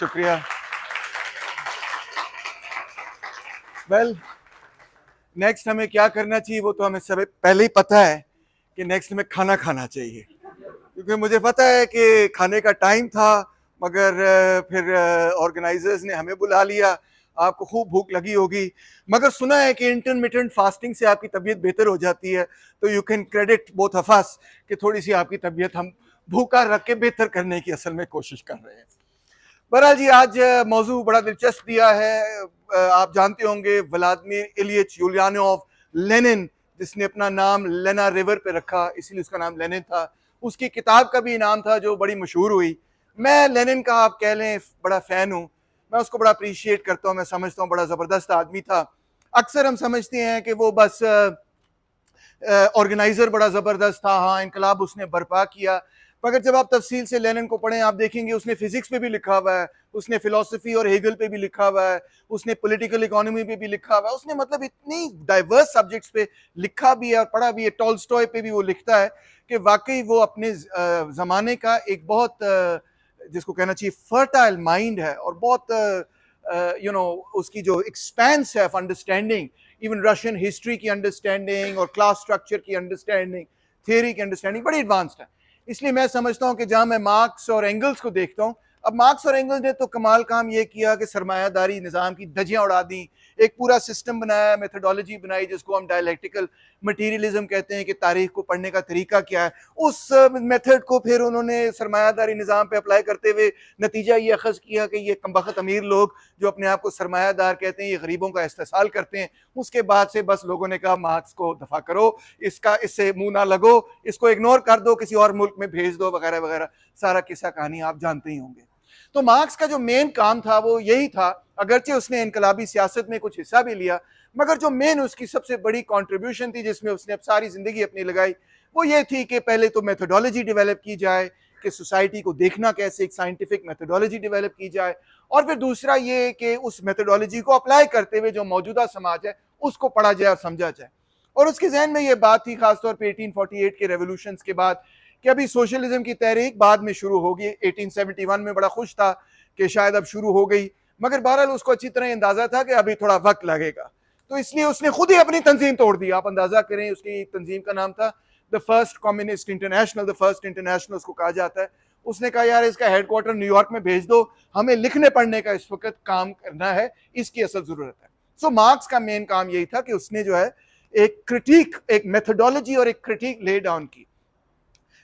शुक्रिया। Well next हमें क्या करना चाहिए, वो तो हमें सब पहले ही पता है कि नेक्स्ट हमें खाना खाना चाहिए। क्योंकि मुझे पता है कि खाने का टाइम था, मगर फिर ऑर्गेनाइजर्स ने हमें बुला लिया। आपको खूब भूख लगी होगी। मगर सुना है कि इंटरमीडियंट फास्टिंग से आपकी तबीयत बेहतर हो जाती है तो यू कैन क्रेडिट बोथ अफास कि थोड़ी सी आपकी तबीयत हम भूखा रख के बेहतर करने की असल में कोशिश कर रहे हैं। बहरहाल जी, आज मौजू बड़ा दिलचस्प दिया है। आप जानते होंगे व्लादिमीर इलियच यूलियानोव, लेनिन, जिसने अपना नाम लेना रिवर पे रखा, इसीलिए उसका नाम लेनिन था। उसकी किताब का भी इनाम था, जो बड़ी मशहूर हुई। मैं लेनिन का, आप कह लें, बड़ा फ़ैन हूँ। मैं उसको बड़ा अप्रिशिएट करता हूँ, मैं समझता हूँ, बड़ा ज़बरदस्त आदमी था। अक्सर हम समझते हैं कि वो बस ऑर्गेनाइज़र बड़ा ज़बरदस्त था। हाँ इनकलाब उसने बर्पा किया। मगर जब आप तफसील से लेनिन को पढ़ें, आप देखेंगे उसने फिजिक्स पे भी लिखा हुआ है, उसने फिलोसफी और हेगल पे भी लिखा हुआ है, उसने पॉलिटिकल इकोनॉमी पे भी लिखा हुआ है, उसने मतलब इतनी डाइवर्स सब्जेक्ट्स पे लिखा भी है और पढ़ा भी है टॉलस्टॉय पे भी वो लिखता है कि वाकई वो अपने ज़माने का एक बहुत जिसको कहना चाहिए फर्टाइल माइंड है और बहुत यू नो उसकी जो एक्सपेंस है अंडरस्टैंडिंग इवन रशियन हिस्ट्री की अंडरस्टैंडिंग और क्लास स्ट्रक्चर की अंडरस्टैंडिंग थियरी की अंडरस्टैंडिंग बड़ी एडवांस्ड है। इसलिए मैं समझता हूँ कि जहाँ मैं मार्क्स और एंगल्स को देखता हूँ। अब मार्क्स और एंगल्स ने तो कमाल काम ये किया कि सरमायादारी, निज़ाम की धजियाँ उड़ा दी एक पूरा सिस्टम बनाया मेथडोलॉजी बनाई, जिसको हम डायलैक्टिकल मटीरियलिज्म कहते हैं कि तारीख को पढ़ने का तरीका क्या है। उस मेथड को फिर उन्होंने सरमायादारी निज़ाम पे अप्लाई करते हुए नतीजा ये अखज़ किया कि ये कमबख्त अमीर लोग जो अपने आप को सरमायादार कहते हैं, ये गरीबों का इस्तेसाल करते हैं। उसके बाद से बस लोगों ने कहा मार्क्स को दफ़ा करो, इसका, इससे मुँह ना लगो, इसको इग्नोर कर दो, किसी और मुल्क में भेज दो, वगैरह वगैरह। सारा किस्सा कहानी आप जानते ही होंगे। तो मार्क्स का जो मेन काम था, वो यही था, अगरचे उसने इनकलाबी सियासत में कुछ हिस्सा भी लिया, मगर जो मेन उसकी सबसे बड़ी कंट्रीब्यूशन थी, जिसमें उसने अब सारी ज़िंदगी अपनी लगाई, वो ये थी कि पहले तो मेथोडोलॉजी डेवलप की जाए, कि सोसाइटी को देखना कैसे एक साइंटिफिक मेथोडोलॉजी डेवलप की जाए, और फिर दूसरा ये कि उस मेथोडोलॉजी को अप्लाई करते हुए जो मौजूदा समाज है, उसको पढ़ा जाए और समझा जाए। और उसके जहन में ये बात थी, खासतौर पर एटीन के रेवोल्यूशन के बाद कि अभी सोशलिज्म की तहरीक बाद में शुरू होगी। 1871 में बड़ा खुश था कि शायद अब शुरू हो गई। मगर बहरहाल उसको अच्छी तरह अंदाज़ा था कि अभी थोड़ा वक्त लगेगा। तो इसलिए उसने खुद ही अपनी तंजीम तोड़ दी। आप अंदाज़ा करें, उसकी तंजीम का नाम था the first communist international the first international उसको कहा जाता है। उसने कहा, यार, इसका हेडक्वार्टर न्यूयॉर्क में भेज दो। हमें लिखने पढ़ने का इस वक्त काम करना है। इसकी असल ज़रूरत है। सो मार्क्स का मेन काम यही था कि उसने जो है एक क्रिटिक एक मेथोडोलॉजी और एक क्रिटिक ले डाउन की।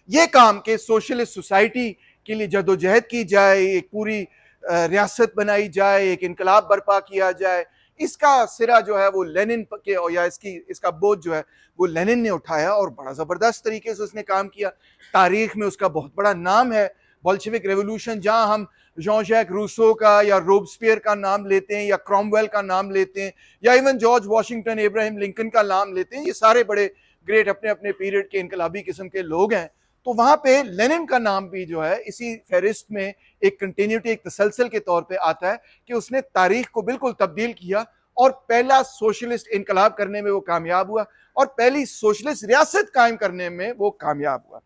ये काम के सोशलिस्ट सोसाइटी के लिए जदोजहद की जाए, एक पूरी रियासत बनाई जाए, एक इनकलाब बर्पा किया जाए, इसका सिरा जो है वो लेनिन के या इसकी, इसका बोझ जो है वो लेनिन ने उठाया और बड़ा ज़बरदस्त तरीके से उसने काम किया। तारीख में उसका बहुत बड़ा नाम है। बॉल्शेविक रेवोल्यूशन जहाँ हम जॉन रूसो का या रोबस्पियर का नाम लेते हैं या क्रॉमवेल का नाम लेते हैं या even George Washington Abraham Lincoln का नाम लेते हैं। ये सारे बड़े ग्रेट अपने अपने पीरियड के इनकलाबी किस्म के लोग हैं। तो वहाँ पे लेनिन का नाम भी जो है, इसी फहरिस्त में एक कंटिन्यूटी एक तसलसल के तौर पे आता है कि उसने तारीख को बिल्कुल तब्दील किया और पहला सोशलिस्ट इनकलाब करने में वो कामयाब हुआ और पहली सोशलिस्ट रियासत कायम करने में वो कामयाब हुआ।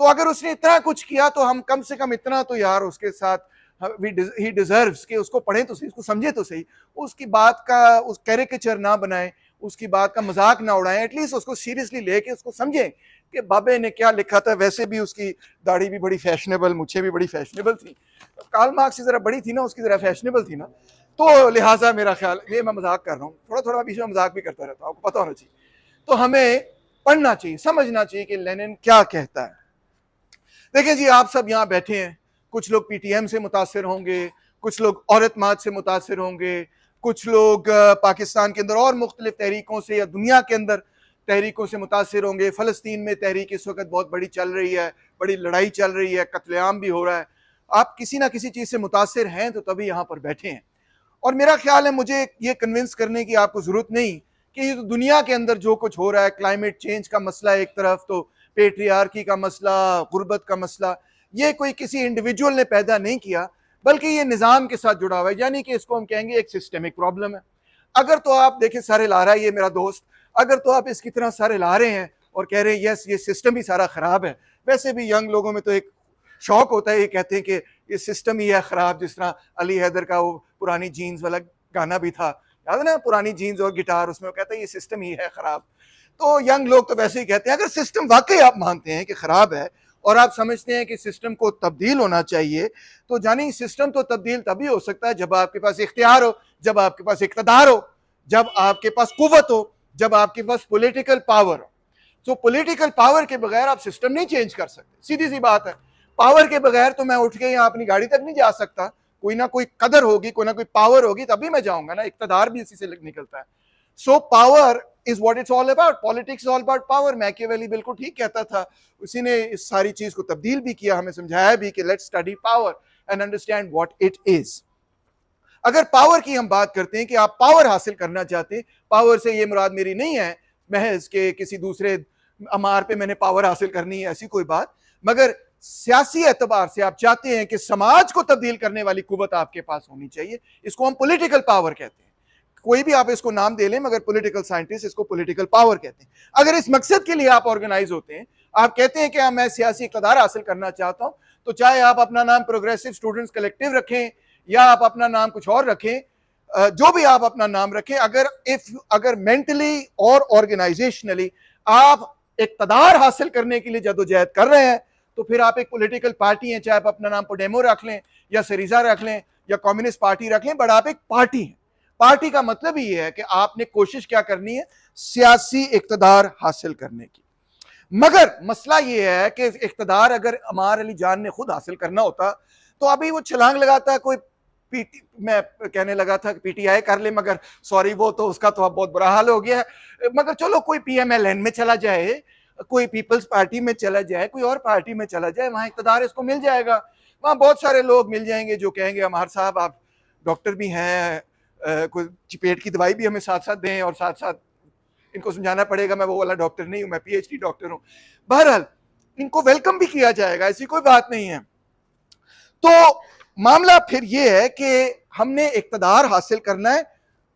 तो अगर उसने इतना कुछ किया तो हम कम से कम इतना तो यार उसके साथ, ही डिजर्व कि उसको पढ़ें तो सही, उसको समझे तो सही। उसकी बात का, उस कैरिकेचर ना बनाएँ। उसकी बात का मज़ाक ना उड़ाएँ एटलीस्ट उसको सीरियसली लेके उसको समझें कि बाबे ने क्या लिखा था। वैसे भी उसकी दाढ़ी भी बड़ी फैशनेबल मुझे भी बड़ी फैशनेबल थी। काल मार्क्स की ज़रा बड़ी थी ना, उसकी ज़रा फैशनेबल थी ना। तो लिहाजा मेरा ख्याल, ये मैं मज़ाक कर रहा हूँ। थोड़ा थोड़ा बीच में मज़ाक भी करता रहता हूँ, आपको पता होना चाहिए। तो हमें पढ़ना चाहिए, समझना चाहिए कि लेनिन क्या कहता है। देखिए जी, आप सब यहाँ बैठे हैं, कुछ लोग पीटीएम से मुतासर होंगे, कुछ लोग औरत माद से मुतासर होंगे कुछ लोग पाकिस्तान के अंदर और मुख्तलिफ़ तहरीकों से या दुनिया के अंदर तहरीकों से मुतासर होंगे। फ़लस्तीन में तहरीक इस वक्त बहुत बड़ी चल रही है, बड़ी लड़ाई चल रही है, कत्लेआम भी हो रहा है। आप किसी ना किसी चीज़ से मुतासर हैं तो तभी यहाँ पर बैठे हैं। और मेरा ख्याल है, मुझे ये कन्विंस करने की आपको ज़रूरत नहीं कि ये तो दुनिया के अंदर जो कुछ हो रहा है क्लाइमेट चेंज का मसला एक तरफ़ तो पेट्रियार्की का मसला, गुर्बत का मसला, ये कोई किसी इंडिविजुअल ने पैदा नहीं किया। बल्कि ये निज़ाम के साथ जुड़ा हुआ है, यानी कि इसको हम कहेंगे एक सिस्टमिक प्रॉब्लम है। अगर तो आप देखें, सारे ला रहा है ये मेरा दोस्त। अगर तो आप इसकी तरह सारे ला रहे हैं और कह रहे हैं, यस, ये सिस्टम ही सारा ख़राब है। वैसे भी यंग लोगों में तो एक शौक होता है, ये कहते हैं कि ये सिस्टम ही है ख़राब, जिस तरह अली हैदर का वो पुरानी जीन्स वाला गाना भी था। याद ना, पुरानी जीन्स और गिटार उसमें वो कहता है, ये सिस्टम ही है ख़राब। तो यंग लोग तो वैसे ही कहते हैं, अगर सिस्टम वाकई आप मानते हैं कि ख़राब है और आप समझते हैं कि सिस्टम को तब्दील होना चाहिए तो जानी सिस्टम तो तब्दील तभी हो सकता है जब आपके पास इख्तियार हो, जब आपके पास इकतदार हो, जब आपके पास कुत हो, जब आपके पास पॉलिटिकल पावर हो। तो पॉलिटिकल पावर के बगैर आप सिस्टम नहीं चेंज कर सकते। सीधी सी बात है पावर के बगैर तो मैं उठ के यहाँ अपनी गाड़ी तक नहीं जा सकता। कोई ना कोई कदर होगी, कोई ना कोई पावर होगी, तभी मैं जाऊँगा ना, इकतदार भी इसी से निकलता है। So power is what it's all about politics all about power Machiavelli बिल्कुल ठीक कहता था। उसी ने इस सारी चीज़ को तब्दील भी किया, हमें समझाया भी कि let's study power and understand what it is अगर पावर की हम बात करते हैं कि आप पावर हासिल करना चाहते हैं पावर से ये मुराद मेरी नहीं है, महज के किसी दूसरे अमार पे मैंने पावर हासिल करनी है, ऐसी कोई बात। मगर सियासी एतबार से आप चाहते हैं कि समाज को तब्दील करने वाली कुत आपके पास होनी चाहिए, इसको हम पॉलिटिकल पावर कहते हैं। कोई भी आप इसको नाम दे लें मगर पॉलिटिकल साइंटिस्ट इसको पॉलिटिकल पावर कहते हैं। अगर इस मकसद के लिए आप ऑर्गेनाइज होते हैं आप कहते हैं कि हाँ, मैं सियासी इकतदार हासिल करना चाहता हूँ तो चाहे आप अपना नाम प्रोग्रेसिव स्टूडेंट्स कलेक्टिव रखें या आप अपना नाम कुछ और रखें जो भी आप अपना नाम रखें अगर इफ़ अगर मेंटली और ऑर्गेनाइजेशनली आप इकतदार हासिल करने के लिए जदोजहद कर रहे हैं तो फिर आप एक पॉलिटिकल पार्टी हैं चाहे आप अपना नाम पोडेमो रख लें या सरीजा रख लें या कम्युनिस्ट पार्टी रख लें बट आप एक पार्टी हैं। पार्टी का मतलब ही है कि आपने कोशिश क्या करनी है? सियासी इकतदार हासिल करने की। मगर मसला यह है कि इकतदार अगर अमार अली जान ने खुद हासिल करना होता तो अभी वो छलांग लगाता, कोई पीटी, मैं कहने लगा था कि पीटीआई कर ले, मगर सॉरी वो तो उसका तो अब बहुत बुरा हाल हो गया है। मगर चलो कोई पीएमएलएन में चला जाए, कोई पीपल्स पार्टी में चला जाए, कोई और पार्टी में चला जाए, वहाँ इकतदार इसको मिल जाएगा। वहाँ बहुत सारे लोग मिल जाएँगे जो कहेंगे हमारे साहब, आप डॉक्टर भी हैं कोई पेट की दवाई भी हमें साथ साथ दें और साथ साथ इनको समझाना पड़ेगा, मैं वो वाला डॉक्टर नहीं हूँ, मैं पीएचडी डॉक्टर हूँ। बहरहाल, इनको वेलकम भी किया जाएगा, ऐसी कोई बात नहीं है। तो मामला फिर यह है कि हमने इकतदार हासिल करना है,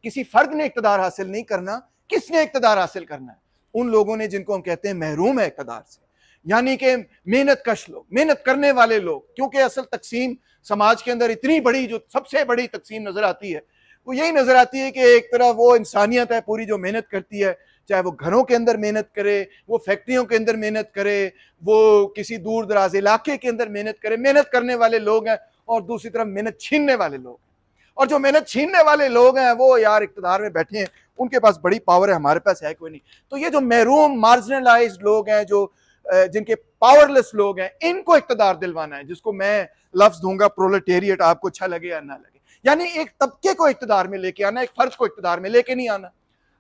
किसी फर्द ने इकतदार हासिल नहीं करना, किसने इकतदार हासिल करना है? उन लोगों ने जिनको हम कहते हैं महरूम है इकतदार से। यानी कि मेहनत कश लोग, मेहनत करने वाले लोग, क्योंकि असल तकसीम समाज के अंदर इतनी बड़ी, जो सबसे बड़ी तकसीम नज़र आती है वो यही नज़र आती है कि एक तरफ़ वो इंसानियत है, पूरी जो मेहनत करती है, चाहे वो घरों के अंदर मेहनत करे, वो फैक्ट्रियों के अंदर मेहनत करे, वो किसी दूर दराज इलाके के अंदर मेहनत करे, मेहनत करने वाले लोग हैं और दूसरी तरफ़ मेहनत छीनने वाले लोग और जो मेहनत छीनने वाले लोग हैं, वो यार इकतदार में बैठे हैं, उनके पास बड़ी पावर है, हमारे पास है कोई नहीं। तो ये जो महरूम मार्जिनलाइज लोग हैं, जो जिनके पावरलेस लोग हैं, इनको इकतदार दिलवाना है, जिसको मैं लफ्ज दूँगा प्रोलेटेरिएट आपको अच्छा लगे या ना लगे। यानी एक तबके को इकतदार में लेके आना, एक फ़र्ज़ को इकतदार में लेके नहीं आना।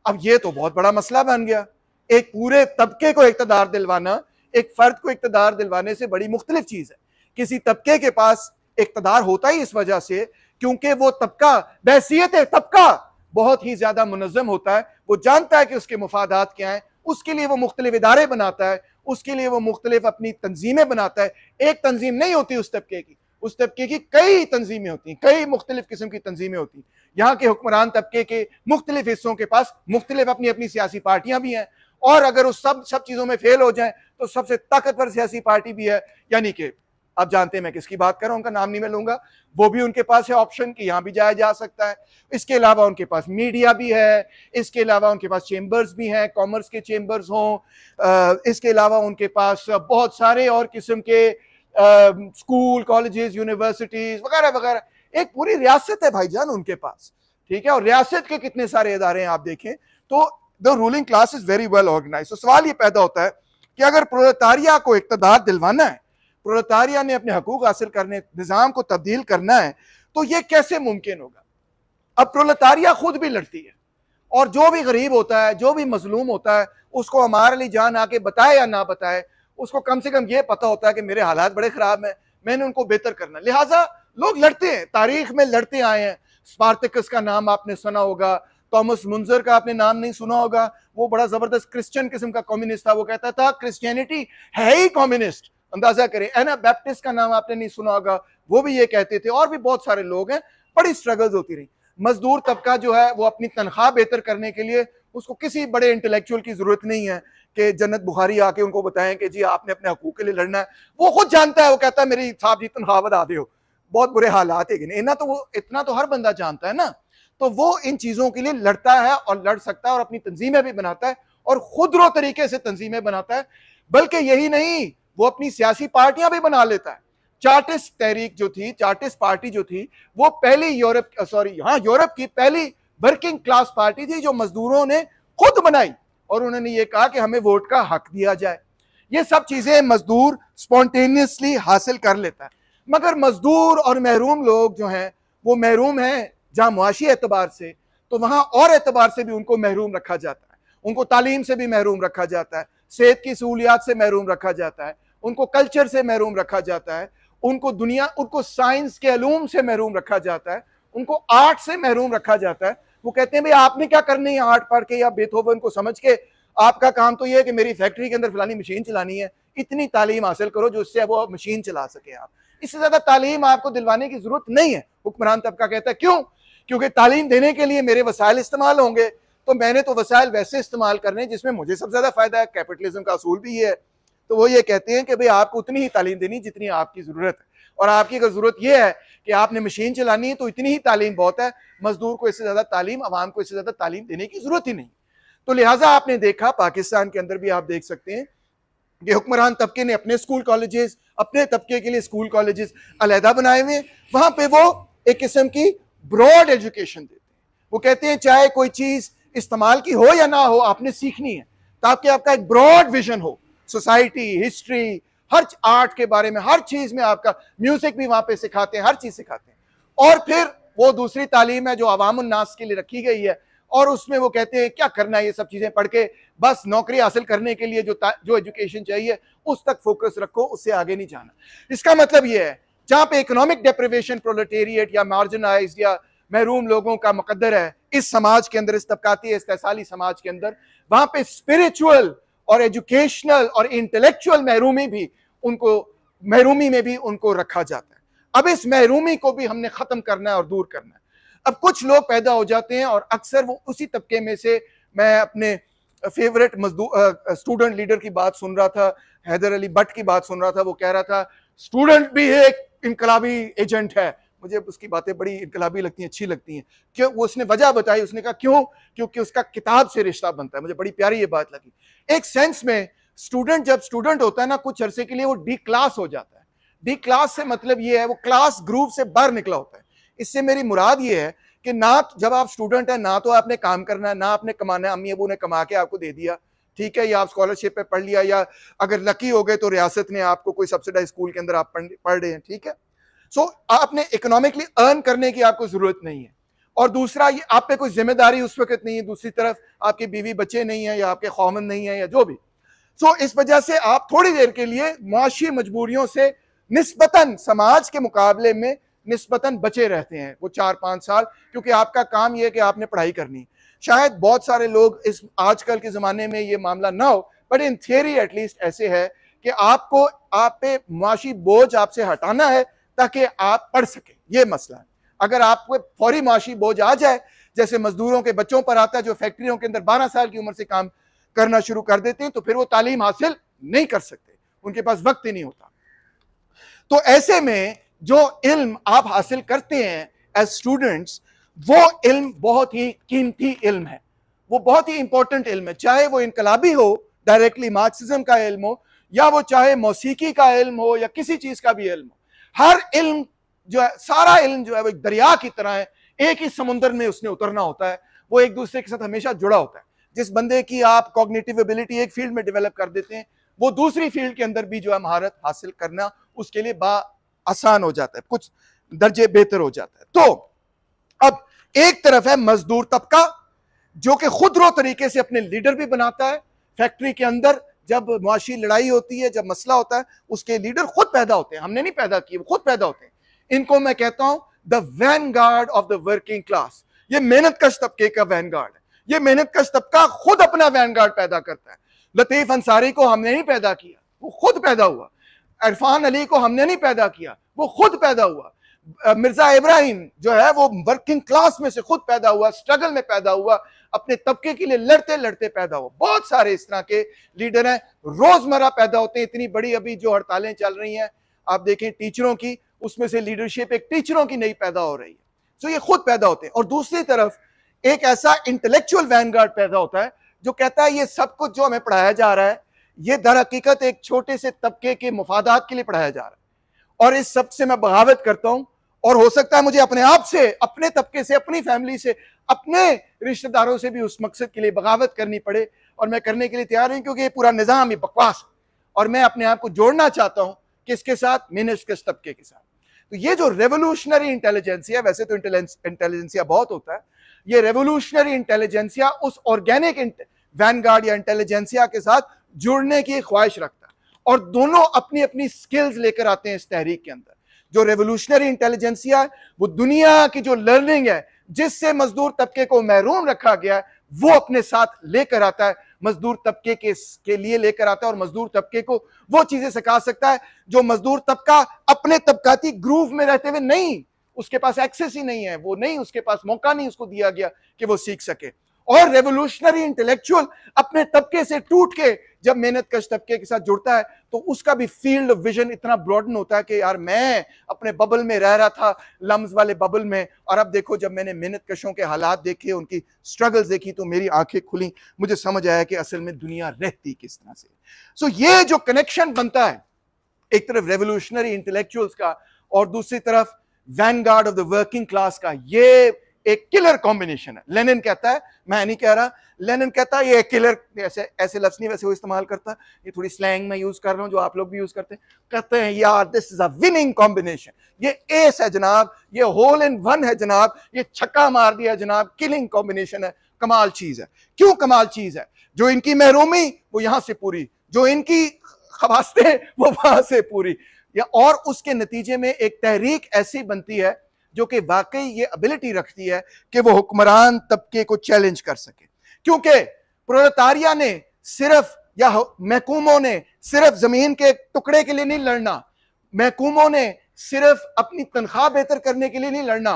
अब ये तो बहुत बड़ा मसला बन गया। एक पूरे तबके को इकतदार दिलवाना, एक फर्द को इकतदार दिलवाने से बड़ी मुख्तलिफ़ चीज़ है। किसी तबके के पास इकतदार होता ही इस वजह से, क्योंकि वो तबका बहसीत तबका बहुत ही ज़्यादा मुनजम होता है। वो जानता है कि उसके मुफादात क्या है, उसके लिए वो मुख्तलिफ़ इदारे बनाता है, उसके लिए वो मुख्तलिफ़ अपनी तंजीमें बनाता है। एक तंजीम नहीं होती उस तबके की। उस तबके की कई तंजीमें होती हैं, कई मुख्तलिफ़ किस्म की तंजीमें होती हैं। यहाँ के हुक्मरान तबके के मुख्तलिफ़ हिस्सों के पास मुख्तलिफ़ अपनी अपनी सियासी पार्टियाँ भी हैं और अगर उस सब सब चीज़ों में फेल हो जाए तो सबसे ताकतवर सियासी पार्टी भी है, यानी कि आप जानते हैं मैं किसकी बात कर रहा हूँ, उनका नाम नहीं मैं लूँगा, वो भी उनके पास है ऑप्शन कि यहाँ भी जाया जा सकता है। इसके अलावा उनके पास मीडिया भी है, इसके अलावा उनके पास चेंबर्स भी हैं कॉमर्स के चेंबर्स हों इसके अलावा उनके पास बहुत सारे और किस्म के स्कूल कॉलेजेस यूनिवर्सिटीज वगैरह वगैरह। एक पूरी रियासत है भाईजान उनके पास, ठीक है? और रियासत के कितने सारे इदारे हैं, आप देखें तो the ruling class is very well organise तो सवाल ये पैदा होता है कि अगर प्रोलेतारिया को इकतदार दिलवाना है प्रोलेतारिया ने अपने हकूक हासिल करने, निज़ाम को तब्दील करना है तो ये कैसे मुमकिन होगा? अब प्रोलेतारिया खुद भी लड़ती है, और जो भी गरीब होता है, जो भी मजलूम होता है, उसको हमारे लिए जान आके बताए या ना बताए उसको कम से कम ये पता होता है कि मेरे हालात बड़े खराब हैं, मैंने उनको बेहतर करना लिहाजा, लोग लड़ते हैं, तारीख में लड़ते आए हैं। स्पार्टिकस का नाम आपने सुना होगा, थॉमस मुंजर का आपने नाम नहीं सुना होगा, वो बड़ा ज़बरदस्त क्रिश्चियन किस्म का कम्युनिस्ट था, वो कहता था क्रिश्चियनिटी है ही कम्युनिस्ट अंदाज़ा करें, एना बैप्टिस्ट का नाम आपने नहीं सुना होगा, वो भी ये कहते थे, और भी बहुत सारे लोग हैं, बड़ी स्ट्रगल्स होती रही। मजदूर तबका जो है, वो अपनी तनख्वाह बेहतर करने के लिए, उसको किसी बड़े इंटेलेक्चुअल की ज़रूरत नहीं है। कि जन्नत बुखारी आके उनको बताएँ कि जी, आपने अपने हकूक के लिए लड़ना है। वो खुद जानता है, वो कहता है, मेरी साहब जी तनख्वाह बता दो बहुत बुरे हालात है। इतना तो वो, इतना तो हर बंदा जानता है ना। तो वो इन चीज़ों के लिए लड़ता है और लड़ सकता है और अपनी तंजीमें भी बनाता है और खुदरो तरीके से तंजीमें बनाता है। बल्कि यही नहीं, वो अपनी सियासी पार्टियाँ भी बना लेता है। चार्टिस्ट तहरीक जो थी, चार्टिस्ट पार्टी जो थी, वो पहली यूरोप, सॉरी हाँ यूरोप की पहली वर्किंग क्लास पार्टी थी जो मजदूरों ने खुद बनाई। और उन्होंने ये कहा कि हमें वोट का हक दिया जाए। ये सब चीज़ें मजदूर स्पॉन्टेनियसली हासिल कर लेता है। मगर मजदूर और महरूम लोग जो हैं, वो महरूम हैं जहाँ मुआशी एतबार से तो वहाँ और एतबार से भी उनको महरूम रखा जाता है। उनको तालीम से भी महरूम रखा जाता है। सेहत की सहूलियात से महरूम रखा जाता है। उनको कल्चर से महरूम रखा जाता है। उनको दुनिया, उनको साइंस के अलूम से महरूम रखा जाता है। उनको आर्ट से महरूम रखा जाता है। वो कहते हैं, भाई, आपने क्या करनी है आर्ट पढ़ के या बेथोवन को समझ के? आपका काम तो ये है कि मेरी फैक्ट्री के अंदर फलानी मशीन चलानी है। इतनी तालीम हासिल करो जो उससे वो मशीन चला सके आप। इससे ज़्यादा तालीम आपको दिलवाने की ज़रूरत नहीं है। हुक्मरान तबका कहता है, क्यों? क्योंकि तालीम देने के लिए मेरे वसायल इस्तेमाल होंगे। तो मैंने तो वसायल वैसे इस्तेमाल करने जिसमें मुझे सबसे ज़्यादा फ़ायदा है, कैपिटलिज्म का असूल भी ये है। तो वो ये कहते हैं कि, भाई, आपको उतनी ही तालीम देनी जितनी आपकी ज़रूरत है। और आपकी अगर ज़रूरत यह है कि आपने मशीन चलानी है तो इतनी ही तालीम बहुत है। मजदूर को इससे ज़्यादा तालीम आवाम को इससे ज़्यादा तालीम देने की ज़रूरत ही नहीं। तो लिहाजा आपने देखा, पाकिस्तान के अंदर भी आप देख सकते हैं कि हुक्मरान तबके ने अपने स्कूल कॉलेजेस, अपने तबके के लिए स्कूल कॉलेजेस अलहदा बनाए हुए वहाँ पे वो एक किस्म की ब्रॉड एजुकेशन देते हैं। वो कहते हैं, चाहे कोई चीज़ इस्तेमाल की हो या ना हो, आपने सीखनी है। ताकि आपका एक ब्रॉड विजन हो, सोसाइटी, हिस्ट्री हर आर्ट के बारे में, हर चीज़ में आपका म्यूज़िक भी वहाँ पे सिखाते हैं, हर चीज़ सिखाते हैं। और फिर वो दूसरी तालीम है जो अवाम नास के लिए रखी गई है, और उसमें वो कहते हैं, क्या करना है ये सब चीज़ें पढ़ के? बस नौकरी हासिल करने के लिए जो जो एजुकेशन चाहिए, उस तक फोकस रखो, उससे आगे नहीं जाना। इसका मतलब ये है, जहाँ पे इकोनॉमिक डेप्रिवेशन प्रोलेटेरिएट या मार्जिनाइज या महरूम लोगों का मुकदर है, इस समाज के अंदर, इस तबकाती इस्तेसाली समाज के अंदर, वहाँ पे स्पिरिचुअल और एजुकेशनल और इंटेलेक्चुअल महरूमी भी उनको महरूमी में भी उनको रखा जाता है। अब इस महरूमी को भी हमने खत्म करना है और दूर करना है। अब कुछ लोग पैदा हो जाते हैं और अक्सर वो उसी तबके में से मैं अपने फेवरेट मजदूर स्टूडेंट लीडर की बात सुन रहा था, हैदर अली भट्ट की बात सुन रहा था, वो कह रहा था, स्टूडेंट भी एक इनकलाबी एजेंट है। मुझे उसकी बातें बड़ी इनकलाबी लगती हैं, अच्छी लगती हैं। क्यों? वो उसने वजह बताई, उसने कहा, क्यों? क्योंकि उसका किताब से रिश्ता बनता है। मुझे बड़ी प्यारी ये बात लगी। एक सेंस में स्टूडेंट जब स्टूडेंट होता है ना कुछ अरसे के लिए वो डी क्लास हो जाता है। डी क्लास से मतलब ये है वो क्लास ग्रुप से बाहर निकला होता है। इससे मेरी मुराद ये है कि ना जब आप स्टूडेंट है ना तो आपने काम करना है ना आपने कमाना है अम्मी अबू ने कमा के आपको दे दिया ठीक है या आप स्कॉलरशिप पे पढ़ लिया या अगर लकी हो गए तो रियासत ने आपको कोई सब्सिडाइज स्कूल के अंदर आप पढ़ रहे हैं ठीक है? सो so, आपने इकोनॉमिकली अर्न करने की आपको ज़रूरत नहीं है। और दूसरा ये आप पे कोई ज़िम्मेदारी उस वक्त नहीं है दूसरी तरफ़ आपके बीवी बच्चे नहीं है या आपके खौमन नहीं है या जो भी। सो इस वजह से आप थोड़ी देर के लिए मुआशी मजबूरियों से निस्बतन समाज के मुकाबले में निस्बतन बचे रहते हैं वो चार पाँच साल, क्योंकि आपका काम यह है कि आपने पढ़ाई करनी। शायद बहुत सारे लोग इस आजकल के ज़माने में ये मामला ना हो बट इन थियरी एटलीस्ट ऐसे है कि आपको, आप पे मुआशी बोझ आपसे हटाना है ताकि आप पढ़ सके, ये मसला है। अगर आपको फौरी मुआशी बोझ आ जाए, जैसे मजदूरों के बच्चों पर आता है जो फैक्ट्रियों के अंदर बारह साल की उम्र से काम करना शुरू कर देते हैं तो फिर वो तालीम हासिल नहीं कर सकते। उनके पास वक्त ही नहीं होता। तो ऐसे में जो इल्म आप हासिल करते हैं एज स्टूडेंट्स वो इल्म बहुत ही कीमती इल्म है। वो बहुत ही इंपॉर्टेंट इल्म है। चाहे वो इनकलाबी हो डायरेक्टली मार्क्सिज्म का इल्म हो, या वो चाहे मौसीकी का इल्म हो, या किसी चीज़ का भी इल्म हो। हर इल्म जो है, सारा इल्म जो है, वो एक दरिया की तरह है। एक ही समुद्र में उसने उतरना होता है। वो एक दूसरे के साथ हमेशा जुड़ा होता है। जिस बंदे की आप कॉग्निटिव एबिलिटी एक फ़ील्ड में डेवलप कर देते हैं, वो दूसरी फ़ील्ड के अंदर भी जो है महारत हासिल करना उसके लिए बा आसान हो जाता है, कुछ दर्जे बेहतर हो जाता है। तो अब एक तरफ़ है मजदूर तबका, जो कि खुद रो तरीके से अपने लीडर भी बनाता है फैक्ट्री के अंदर जब मुआशी लड़ाई होती है, जब मसला होता है, उसके लीडर खुद पैदा होते हैं, हमने नहीं पैदा किए, वो खुद पैदा होते हैं। इनको मैं कहता हूँ the vanguard of the working class ये मेहनत कश तबके का वैन गार्ड है। ये मेहनत कश तबका खुद अपना वैन गार्ड पैदा करता है। लतीफ अंसारी को हमने नहीं पैदा किया, वो खुद पैदा हुआ। इरफान अली को हमने नहीं पैदा किया, वो खुद पैदा हुआ। मिर्ज़ा इब्राहिम जो है, वो वर्किंग क्लास में से खुद पैदा हुआ स्ट्रगल में पैदा हुआ, अपने तबके के लिए लड़ते लड़ते पैदा हुआ। बहुत सारे इस तरह के लीडर हैं, रोज़मर्रा पैदा होते हैं, इतनी बड़ी अभी जो हड़तालें चल रही हैं, आप देखें टीचरों की, उसमें से लीडरशिप एक टीचरों की नई पैदा हो रही है। तो ये खुद पैदा होते हैं। और दूसरी तरफ़ एक ऐसा इंटेलेक्चुअल वैनगार्ड पैदा होता है जो कहता है, ये सब कुछ जो हमें पढ़ाया जा रहा है, ये दर हकीकत एक छोटे से तबके के मुफादात के लिए पढ़ाया जा रहा है। और इस सबसे मैं बगावत करता हूँ, और हो सकता है मुझे अपने आप से, अपने तबके से, अपनी फैमिली से, अपने रिश्तेदारों से भी उस मकसद के लिए बगावत करनी पड़े और मैं करने के लिए तैयार हूँ, क्योंकि ये पूरा निज़ाम ही बकवास और मैं अपने आप को जोड़ना चाहता हूँ किसके साथ मिनिस्टर्स तबके के साथ। तो ये जो रेवोल्यूशनरी इंटेलिजेंसिया वैसे तो इंटेलिजेंसिया बहुत होता है ये रेवोल्यूशनरी इंटेलिजेंसिया उस ऑर्गेनिक वैनगार्ड या इंटेलिजेंसिया के साथ जुड़ने की ख्वाहिश रखता है। और दोनों अपनी अपनी स्किल्स लेकर आते हैं इस तहरीक के अंदर। जो रेवोल्यूशनरी इंटेलिजेंसिया है वो दुनिया की जो लर्निंग है जिससे मजदूर तबके को महरूम रखा गया है वो अपने साथ लेकर आता है। मजदूर तबके के, के लिए लेकर आता है और मजदूर तबके को वो चीज़ें सिखा सकता है जो मजदूर तबका अपने तबकाती ग्रूव में रहते हुए नहीं उसके पास एक्सेस ही नहीं है। वो नहीं, उसके पास मौका नहीं उसको दिया गया कि वो सीख सके। और रेवोल्यूशनरी इंटेलेक्चुअल अपने तबके से टूट के, जब मेहनत कश तबके के साथ जुड़ता है तो उसका भी फ़ील्ड विजन इतना ब्रॉडन होता है कि यार मैं अपने बबल में रह रहा था लम्स वाले बबल में, और अब देखो जब मैंने मेहनत कशों के हालात देखे, उनकी स्ट्रगल्स देखी तो मेरी आँखें खुली। मुझे समझ आया कि असल में दुनिया रहती किस तरह से। सो ये जो कनेक्शन बनता है, एक तरफ़ रेवोल्यूशनरी इंटेलेक्चुअल्स का, और दूसरी तरफ़ vanguard of the working class का ये एक किलर कॉम्बिनेशन है। लेनिन कहता है, मैं नहीं कह रहा लेनिन कहता है, ये किलर ऐसे ऐसे लफ्ज नहीं वैसे वो इस्तेमाल करता, ये थोड़ी स्लैंग में यूज़ कर रहा हूँ जो आप लोग भी यूज़ करते हैं। कहते हैं, यार this is a winning combination ये एस है जनाब, ये होल इन वन है जनाब, ये छक्का मार दिया जनाब किलिंग कॉम्बिनेशन है। कमाल चीज़ है। क्यों कमाल चीज़ है? जो इनकी महरूमी, वो यहाँ से पूरी, जो इनकी खबास्ते वो वहाँ से पूरी। या और उसके नतीजे में एक तहरीक ऐसी बनती है जो कि वाकई ये एबिलिटी रखती है कि वो हुक्मरान तबके को चैलेंज कर सके। क्योंकि प्रोलेतारिया ने सिर्फ़, या महकूमों ने सिर्फ़ ज़मीन के टुकड़े के लिए नहीं लड़ना, महकूमों ने सिर्फ़ अपनी तनख्वाह बेहतर करने के लिए नहीं लड़ना,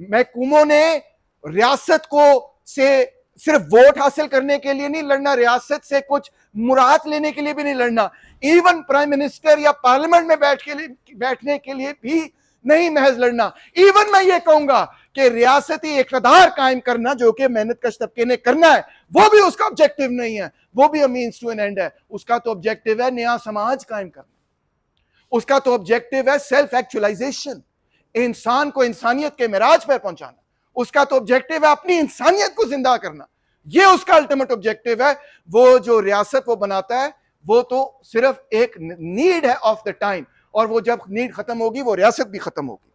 महकूमों ने रियासत को से सिर्फ़ वोट हासिल करने के लिए नहीं लड़ना, रियासत से कुछ मुराद लेने के लिए भी नहीं लड़ना इवन प्राइम मिनिस्टर या पार्लियामेंट में बैठ के लिए, बैठने के लिए भी नहीं महज लड़ना। इवन मैं ये कहूँगा कि रियासती इकतदार कायम करना, जो कि मेहनत कश तबके ने करना है, वो भी उसका ऑब्जेक्टिव नहीं है, वो भी मीन्स टू एन एंड है। उसका तो ऑब्जेक्टिव है नया समाज कायम करना। उसका तो ऑब्जेक्टिव है सेल्फ एक्चुअलाइजेशन इंसान को इंसानियत के मिराज पर पहुंचाना। उसका तो ऑब्जेक्टिव है अपनी इंसानियत को ज़िंदा करना। ये उसका अल्टीमेट ऑब्जेक्टिव है। वो जो रियासत वो बनाता है वो तो सिर्फ़ एक नीड है ऑफ़ द टाइम और वो जब नीड खत्म होगी वो रियासत भी खत्म होगी।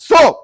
सो so,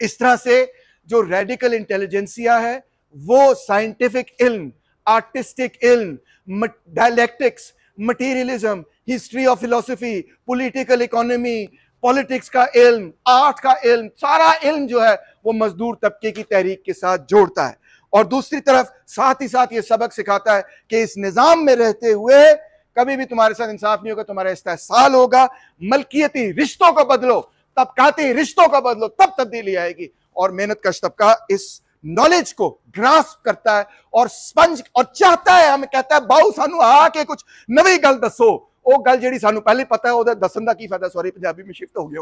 इस तरह से जो रेडिकल इंटेलिजेंसिया है वो साइंटिफिक इल्म आर्टिस्टिक इल्म dialectics materialism history of philosophy political economy politics का इल्म, आर्ट का इल्म, सारा इल्म जो है वो मजदूर तबके की तहरीक के साथ जोड़ता है। और दूसरी तरफ़ साथ ही साथ ये सबक सिखाता है कि इस निज़ाम में रहते हुए कभी भी तुम्हारे साथ इंसाफ नहीं होगा, तुम्हारा इस्तेसाल होगा। मलकियती रिश्तों को बदलो, तबकाती रिश्तों का बदलो, तब तब्दीली आएगी। और मेहनत कश तबका इस नॉलेज को ग्रास करता है और स्पंज और चाहता है, हमें कहता है बाऊ सानू आके कुछ नवी गल दसो। वो गल जी सानू पहले पता है ਉਹਦਾ दसन का की फायदा सॉरी पंजाबी में शिफ्ट हो गया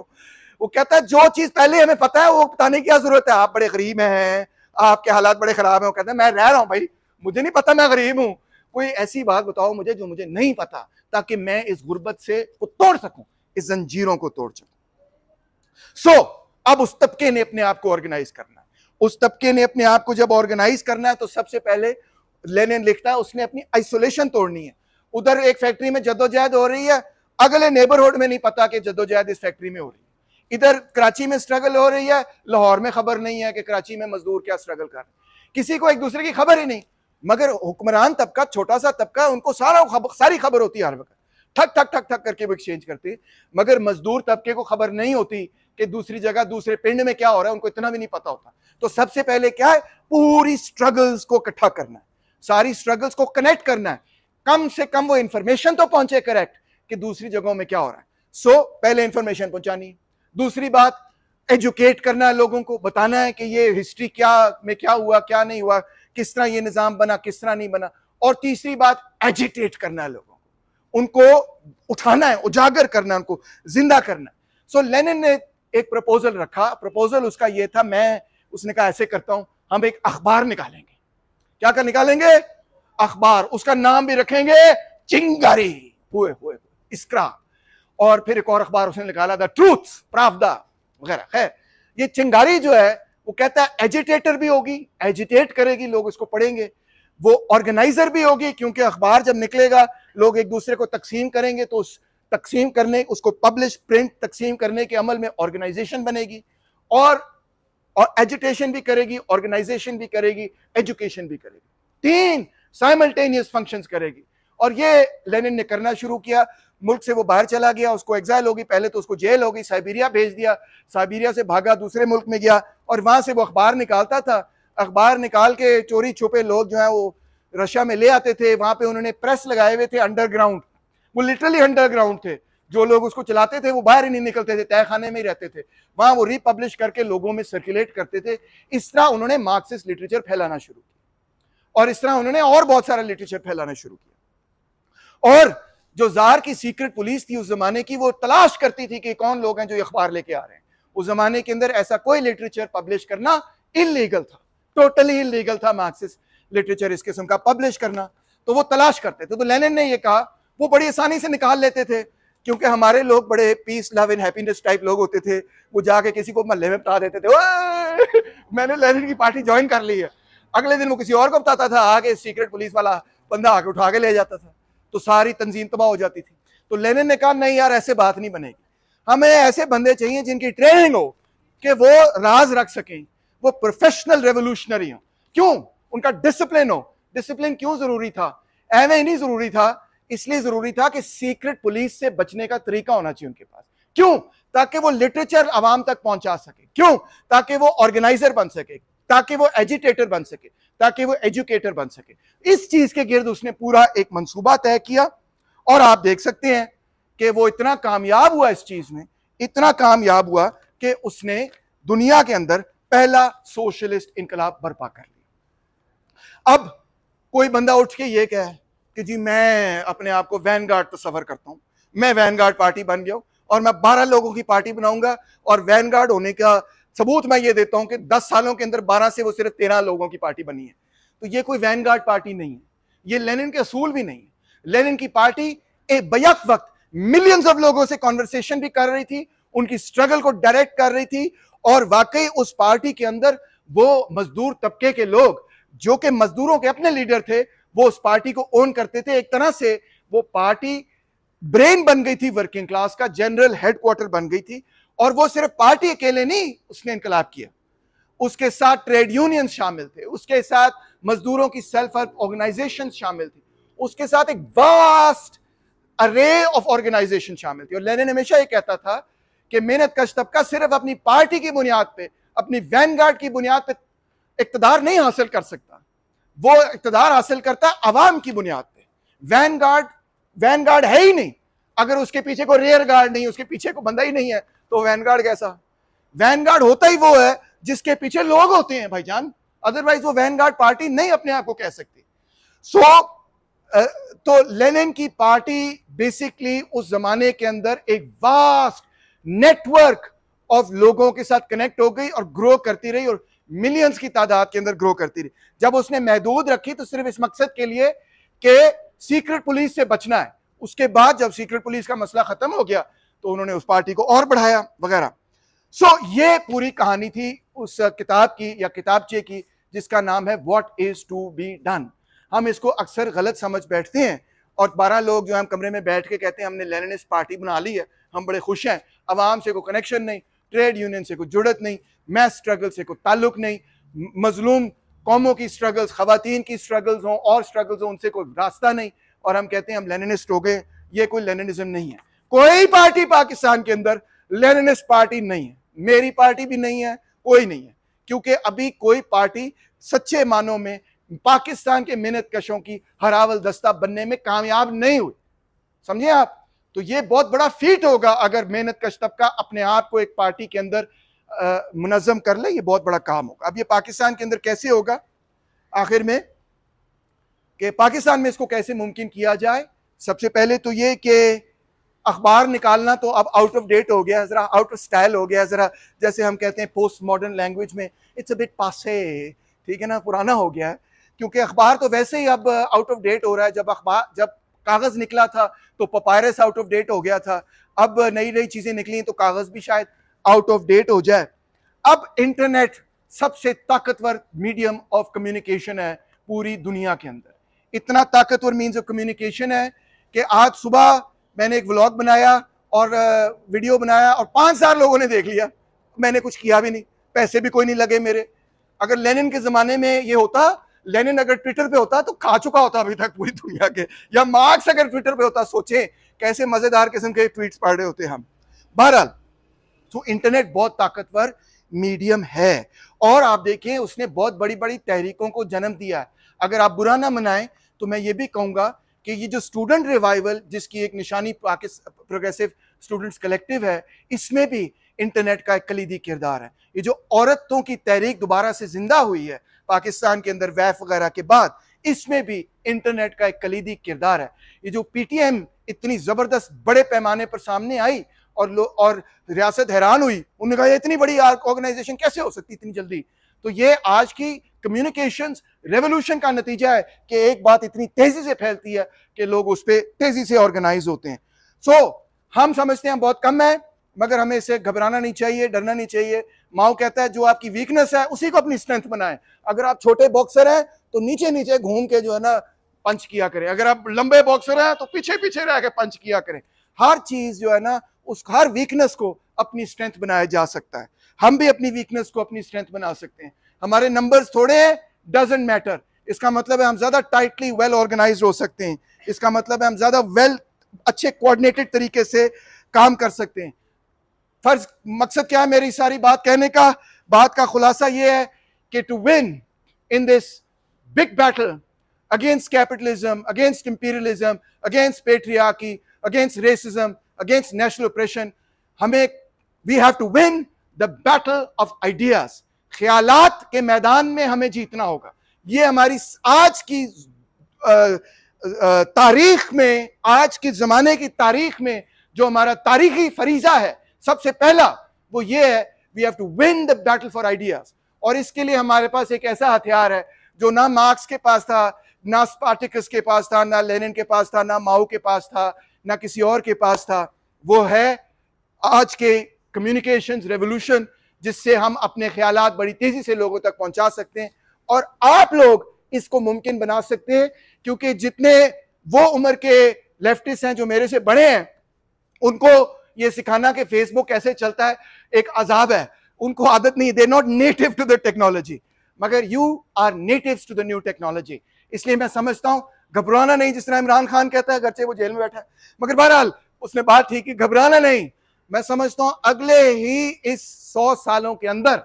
वो कहता है जो चीज पहले हमें पता है वो बताने की क्या जरूरत है आप बड़े गरीब हैं आपके हालात बड़े खराब हैं वो कहते हैं मैं रह रहा हूं भाई मुझे नहीं पता मैं गरीब हूं कोई ऐसी बात बताओ मुझे जो मुझे नहीं पता ताकि मैं इस गुर्बत से को तोड़ सकूं इस जंजीरों को तोड़ सकूं सो so, अब उस तबके ने अपने आप को ऑर्गेनाइज करना है उस तबके ने अपने आप को जब ऑर्गेनाइज करना है तो सबसे पहले लेनिन लिखता है उसने अपनी आइसोलेशन तोड़नी है उधर एक फैक्ट्री में जद्दोजहद हो रही है। अगले नेबरहुड में नहीं पता कि जद्दोजहद इस फैक्ट्री में हो रही है। इधर कराची में स्ट्रगल हो रही है। लाहौर में खबर नहीं है कि कराची में मजदूर क्या स्ट्रगल कर रहे किसी को एक दूसरे की खबर ही नहीं। मगर हुक्मरान तबका छोटा सा तबका, उनको सारा खबर सारी खबर होती है हर वक्त। ठक ठक ठक ठक करके वो एक्सचेंज करते मगर मजदूर तबके को खबर नहीं होती कि दूसरी जगह, दूसरे पिंड में क्या हो रहा है, उनको इतना भी नहीं पता होता। तो सबसे पहले क्या है? पूरी स्ट्रगल्स को इकट्ठा करना है। सारी स्ट्रगल्स को कनेक्ट करना है। कम से कम वो इंफॉर्मेशन तो पहुँचे करेक्ट कि दूसरी जगहों में क्या हो रहा है। सो so, पहले इंफॉर्मेशन पहुंचानी। दूसरी बात एजुकेट करना है लोगों को बताना है कि ये हिस्ट्री क्या में क्या हुआ क्या नहीं हुआ किस तरह ये निज़ाम बना किस तरह नहीं बना। और तीसरी बात एजिटेट करना है लोगों को। उनको उठाना है उजागर करना है उनको ज़िंदा करना है। सो लेनिन ने एक प्रपोजल रखा। प्रपोजल उसका ये था मैं उसने कहा ऐसे करता हूँ हम एक अखबार निकालेंगे। क्या कर निकालेंगे? अखबार, उसका नाम भी रखेंगे चिंगारी। हुए हुए इसक्रा और फिर एक और अखबार उसने निकाला, द ट्रूथ प्रावदा वगैरह। खैर, ये चिंगारी जो है, वो कहता है एजिटेटर भी होगी, एजिटेट करेगी, लोग इसको पढ़ेंगे। वो ऑर्गेनाइजर भी होगी, क्योंकि अखबार जब निकलेगा, लोग एक दूसरे को तकसीम करेंगे तो उस तकसीम करने, उसको पब्लिश प्रिंट तकसीम करने के अमल में ऑर्गेनाइजेशन बनेगी। और और एजुटेशन भी करेगी, ऑर्गेनाइजेशन भी करेगी, एजुकेशन भी करेगी। तीन साइमल्टेनियस फ़ंक्शंस करेगी। और ये लेनिन ने करना शुरू किया। मुल्क से वो बाहर चला गया, उसको एग्जाइल होगी। पहले तो उसको जेल होगी साइबेरिया भेज दिया। साइबेरिया से भागा, दूसरे मुल्क में गया और वहाँ से वो अखबार निकालता था। अखबार निकाल के चोरी छुपे लोग जो है वो रशिया में ले आते थे। वहाँ पे उन्होंने प्रेस लगाए हुए थे अंडरग्राउंड वो लिटरली अंडरग्राउंड थे। जो लोग उसको चलाते थे, वो बाहर ही नहीं निकलते थे तय खाने में ही रहते थे। वहाँ वो रिपब्लिश करके लोगों में सर्कुलेट करते थे। इस तरह उन्होंने मार्क्सिस्ट लिटरेचर फैलाना शुरू किया। और इस तरह उन्होंने और बहुत सारा लिटरेचर फैलाना शुरू किया। और जो जार की सीक्रेट पुलिस थी उस जमाने की, वो तलाश करती थी कि कौन लोग हैं जो अखबार लेके आ रहे हैं। उस जमाने के अंदर ऐसा कोई लिटरेचर पब्लिश करना इलीगल था। टोटली इलीगल था मार्क्सिस्ट लिटरेचर इस किस्म का पब्लिश करना। तो वो तलाश करते थे। तो लेनिन ने ये कहा, वो बड़ी आसानी से निकाल लेते थे, क्योंकि हमारे लोग बड़े peace love and happiness type लोग होते थे। वो जाके किसी को महल्ले में बता देते थे मैंने लेनिन की पार्टी ज्वाइन कर ली है। अगले दिन वो किसी और को बताता था, आगे सीक्रेट पुलिस वाला बंदा आके उठा के ले जाता था। तो सारी तंजीम तबाह हो जाती थी। तो लेनिन ने कहा, नहीं यार, ऐसे बात नहीं बनेगी। हमें ऐसे बंदे चाहिए जिनकी ट्रेनिंग हो कि वो राज रख सकें। वो प्रोफेशनल रेवोल्यूशनरी हो। क्यों? उनका डिसिप्लिन हो। डिसिप्लिन क्यों ज़रूरी था? एवं नहीं ज़रूरी था। इसलिए ज़रूरी था कि सीक्रेट पुलिस से बचने का तरीका होना चाहिए उनके पास। क्यों? ताकि वो लिटरेचर आवाम तक पहुँचा सके। क्यों? ताकि वो ऑर्गेनाइजर बन सके। ताकि वो एजुटेटर बन सके, ताकि वो एजुकेटर बन सके। इस चीज़ के गिर्द उसने पूरा एक मंसूबा तय किया और आप देख सकते हैं कि वो इतना कामयाब हुआ इस चीज़ में, इतना कामयाब हुआ कि उसने दुनिया के अंदर पहला सोशलिस्ट इनकलाब बर्पा कर लिया। अब कोई बंदा उठ के ये कहे कि जी मैं अपने आप को वैन गार्ड तस्वर करता हूँ, मैं वैन पार्टी बन गया और मैं बारह लोगों की पार्टी बनाऊँगा और वैन होने का सबूत मैं ये देता हूँ कि दस सालों के अंदर बारह से वो सिर्फ़ तेरह लोगों की पार्टी बनी है। तो ये कोई वैन पार्टी नहीं है। ये लेनिन के असूल भी नहीं है। लेनिन की पार्टी एक बैक वक्त मिलियंस ऑफ़ लोगों से कॉन्वर्सेशन भी कर रही थी, उनकी स्ट्रगल को डायरेक्ट कर रही थी, और वाकई उस पार्टी के अंदर वो मजदूर तबके के लोग, जो कि मजदूरों के अपने लीडर थे, वो उस पार्टी को ओन करते थे। एक तरह से वो पार्टी ब्रेन बन गई थी वर्किंग क्लास का जनरल हेडक्वार्टर बन गई थी। और वो सिर्फ़ पार्टी अकेले नहीं, उसने इनकलाब किया। उसके साथ ट्रेड यूनियन शामिल थे, उसके साथ मजदूरों की सेल्फ हेल्प ऑर्गेनाइजेशन शामिल थी, उसके साथ एक वास्ट अरे ऑफ़ ऑर्गेनाइजेशन शामिल थी। और लेनिन हमेशा ये कहता था कि मेहनत कश तबका सिर्फ़ अपनी पार्टी की बुनियाद पर अपनी वैनगार्ड की बुनियाद पर इकतदार नहीं हासिल कर सकता। वो इकतदार हासिल करता अवाम की बुनियाद पर वैन गार्ड वैन गार्ड है ही नहीं। अगर उसके पीछे को रेयर गार्ड नहीं, उसके पीछे को बंदा ही नहीं है तो वैन गार्ड कैसा? वैन गार्ड होता ही वो है जिसके पीछे लोग होते हैं भाईजान। अदरवाइज़ वो वैन गार्ड पार्टी नहीं अपने आप को कह सकती। सो so, तो लेनिन की पार्टी बेसिकली उस जमाने के अंदर एक वास्ट नेटवर्क ऑफ़ लोगों के साथ कनेक्ट हो गई और ग्रो करती रही और मिलियंस की तादाद के अंदर ग्रो करती रही। जब उसने महदूद रखी तो सिर्फ़ इस मकसद के लिए कि सीक्रेट पुलिस से बचना है। उसके बाद जब सीक्रेट पुलिस का मसला खत्म हो गया तो उन्होंने उस पार्टी को और बढ़ाया वगैरह। सो so, ये पूरी कहानी थी उस किताब की या किताबचे की जिसका नाम है what is to be done हम इसको अक्सर गलत समझ बैठते हैं और बारह लोग जो हम कमरे में बैठ के कहते हैं हमने लेनिनिस्ट पार्टी बना ली है हम बड़े खुश हैं आवाम से कोई कनेक्शन नहीं ट्रेड यूनियन से कोई जुड़त नहीं मैथ स्ट्रगल से कोई ताल्लुक नहीं मजलूम कौमों की स्ट्रगल्स खातन की स्ट्रगल्स हों और स्ट्रगल्स हों उनसे कोई रास्ता नहीं। और हम कहते हैं हम लेनिनिस्ट हो गए ये कोई लेनिनिज्म नहीं है। कोई पार्टी पाकिस्तान के अंदर लेनिनिस्ट पार्टी नहीं है। मेरी पार्टी भी नहीं है, कोई नहीं है। क्योंकि अभी कोई पार्टी सच्चे मानों में पाकिस्तान के मेहनत कशों की हरावल दस्ता बनने में कामयाब नहीं हुई। समझे आप? तो ये बहुत बड़ा फीट होगा अगर मेहनत कश तबका अपने आप को एक पार्टी के अंदर मुनजम कर ले, ये बहुत बड़ा काम होगा। अब ये पाकिस्तान के अंदर कैसे होगा? आखिर में कि पाकिस्तान में इसको कैसे मुमकिन किया जाए? सबसे पहले तो ये कि अखबार निकालना तो अब आउट ऑफ़ डेट हो गया, ज़रा आउट ऑफ़ स्टाइल हो गया, ज़रा जैसे हम कहते हैं पोस्ट मॉडर्न लैंग्वेज में इट्स अ बिट पासे ठीक है ना, पुराना हो गया है, क्योंकि अखबार तो वैसे ही अब आउट ऑफ़ डेट हो रहा है, जब अखबार, जब कागज़ निकला था तो पपायरस आउट ऑफ़ डेट हो गया था, अब नई नई चीज़ें निकली तो कागज़ भी शायद आउट ऑफ़ डेट हो जाए। अब इंटरनेट सबसे ताकतवर मीडियम ऑफ़ कम्युनिकेशन है पूरी दुनिया के अंदर। इतना ताकतवर मीन्स ऑफ़ कम्युनिकेशन है कि आज सुबह मैंने एक व्लॉग बनाया और वीडियो बनाया और पाँच हज़ार लोगों ने देख लिया। मैंने कुछ किया भी नहीं। पैसे भी कोई नहीं लगे मेरे। अगर लेनिन के ज़माने में ये होता लेनिन अगर ट्विटर पे होता तो खा चुका होता अभी तक पूरी दुनिया के। या मार्क्स अगर ट्विटर पे होता, सोचें कैसे मज़ेदार किस्म के ट्वीट्स पढ़ रहे होते हम। बहरहाल तो इंटरनेट बहुत ताकतवर मीडियम है। और आप देखें, उसने बहुत बड़ी बड़ी तहरीकों को जन्म दिया है। अगर आप बुरा ना मनाएँ तो मैं ये भी कहूँगा कि ये जो स्टूडेंट रिवाइवल जिसकी एक निशानी प्रोग्रेसिव स्टूडेंट्स कलेक्टिव है, इसमें भी इंटरनेट का एक कलीदी किरदार है। ये जो औरतों की तहरीक दोबारा से ज़िंदा हुई है, पाकिस्तान के अंदर वैफ वगैरह के बाद, इसमें भी इंटरनेट का एक कलीदी किरदार है। ये जो पीटीएम इतनी ज़बरदस्त बड़े पैमाने पर सामने आई और लो, और रियासत हैरान हुई, उन्होंने कहा इतनी बड़ी ऑर्गेनाइजेशन कैसे हो सकती इतनी जल्दी? तो ये आज की कम्युनिकेशन रेवोल्यूशन का नतीजा है कि एक बात इतनी तेज़ी से फैलती है कि लोग उस पर तेज़ी से ऑर्गेनाइज होते हैं। सो so, हम समझते हैं बहुत कम है मगर हमें इसे घबराना नहीं चाहिए डरना नहीं चाहिए। माओ कहता है जो आपकी वीकनेस है उसी को अपनी स्ट्रेंथ बनाए। अगर आप छोटे बॉक्सर हैं तो नीचे नीचे घूम के जो है ना पंच किया करें। अगर आप लंबे बॉक्सर हैं तो पीछे पीछे रह के पंच किया करें। हर चीज़ जो है ना उस हर वीकनेस को अपनी स्ट्रेंथ बनाया जा सकता है। हम भी अपनी वीकनेस को अपनी स्ट्रेंथ बना सकते हैं। हमारे नंबर्स थोड़े हैं डजेंट मैटर इसका मतलब है हम ज़्यादा टाइटली वेल ऑर्गेनाइज हो सकते हैं. इसका मतलब है हम ज़्यादा वेल अच्छे कोऑर्डिनेटेड तरीके से काम कर सकते हैं. फ़र्ज़, मकसद क्या है मेरी सारी बात कहने का? बात का खुलासा यह है कि to win in this big battle against capitalism against imperialism against patriarchy against racism against national operation हमें we have to win the battle of ideas ख्यालात के मैदान में हमें जीतना होगा। ये हमारी आज की तारीख में, आज के जमाने की तारीख में जो हमारा तारीखी फरीजा है, सबसे पहला वो ये है we have to win the battle for ideas और इसके लिए हमारे पास एक ऐसा हथियार है, जो ना मार्क्स के पास था, ना स्पार्टिकस के पास था, ना लेनिन के पास था, ना माओ के पास था, ना किसी और के पास था। वो है आज के कम्युनिकेशन रेवोल्यूशन जिससे हम अपने ख्याल बड़ी तेज़ी से लोगों तक पहुँचा सकते हैं और आप लोग इसको मुमकिन बना सकते हैं, क्योंकि जितने वो उम्र के लेफ्टिस्ट हैं जो मेरे से बड़े हैं, उनको ये सिखाना कि फेसबुक कैसे चलता है, एक अजाब है। उनको आदत नहीं they not native to the technology मगर you are native to the new technology इसलिए मैं समझता हूँ, घबराना नहीं, जिस तरह इमरान खान कहता है घर वो जेल में बैठा है। मगर बहरहाल, उसने बात ठीक है घबराना नहीं। मैं समझता हूँ अगले ही इस सौ सालों के अंदर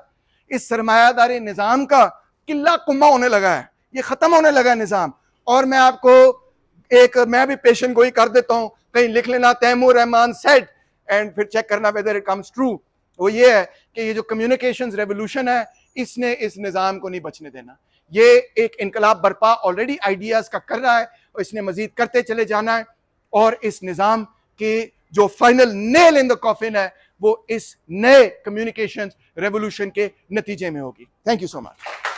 इस सरमायादारी निज़ाम का किला कुम्मा होने लगा है। ये ख़त्म होने लगा है निज़ाम। और मैं आपको एक, मैं भी पेशन गोई कर देता हूँ। कहीं लिख लेना, तैमूर रहमान सेट एंड फिर चेक करना वेदर इट कम्स ट्रू वो ये है कि ये जो कम्युनिकेशन रेवोल्यूशन है, इसने इस निज़ाम को नहीं बचने देना। ये एक इनकलाब बर्पा ऑलरेडी आइडियाज़ का कर रहा है, और इसने मजीद करते चले जाना है। और इस निज़ाम के जो final nail in the coffin है, वो इस नए कम्युनिकेशन रेवोल्यूशन के नतीजे में होगी। Thank you so much